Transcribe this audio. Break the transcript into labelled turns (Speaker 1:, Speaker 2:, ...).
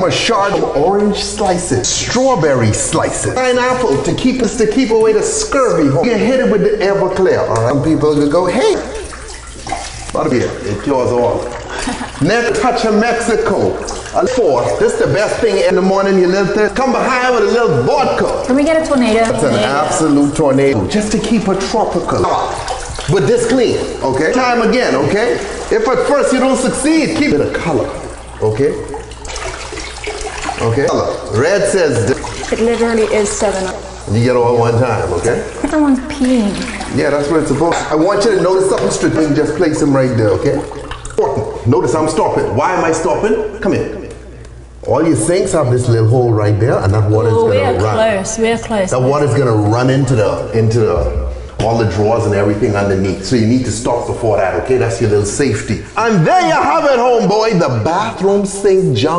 Speaker 1: Mashard orange slices, strawberry slices, pineapple to keep us to keep away the scurvy. You can hit it with the Everclear. All right. Some people will go, hey, Butterbeer, it cures all. Next touch of Mexico. A four. This the best thing in the morning. You little thing. Come behind with a little vodka.
Speaker 2: Can we get a tornado?
Speaker 1: It's an absolute tornado. Just to keep her tropical. But this clean, okay? Time again, okay? If at first you don't succeed, keep it a color, okay? Okay? Red says.
Speaker 2: It literally is seven.
Speaker 1: You get all one time, okay?
Speaker 2: Everyone's peeing.
Speaker 1: Yeah, that's what it's supposed I want you to notice something strict. Just place them right there, okay? Notice I'm stopping. Why am I stopping? Come here. All your sinks have this little hole right there, and that water is
Speaker 2: Oh,
Speaker 1: gonna run.
Speaker 2: we're
Speaker 1: run.
Speaker 2: close. We're close.
Speaker 1: That water's gonna run into the into the all the drawers and everything underneath. So you need to stop before that, okay? That's your little safety. And there you have it, homeboy. The bathroom sink jump.